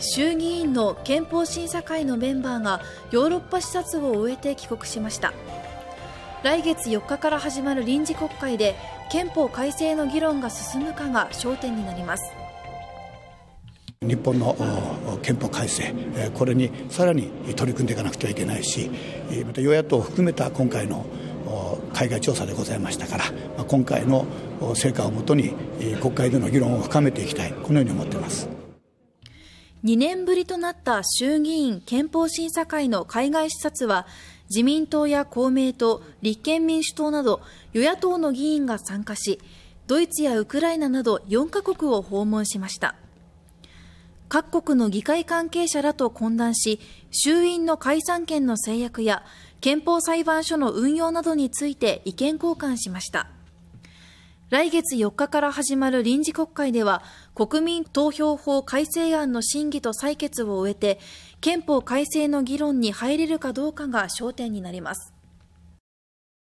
衆議院の憲法審査会のメンバーがヨーロッパ視察を終えて帰国しました来月4日から始まる臨時国会で憲法改正の議論が進むかが焦点になります日本の憲法改正、これにさらに取り組んでいかなくてはいけないし、また与野党を含めた今回の海外調査でございましたから、今回の成果をもとに国会での議論を深めていきたい、このように思っています。2年ぶりとなった衆議院憲法審査会の海外視察は自民党や公明党、立憲民主党など与野党の議員が参加しドイツやウクライナなど4カ国を訪問しました。各国の議会関係者らと懇談し衆院の解散権の制約や憲法裁判所の運用などについて意見交換しました。来月4日から始まる臨時国会では国民投票法改正案の審議と採決を終えて憲法改正の議論に入れるかどうかが焦点になります。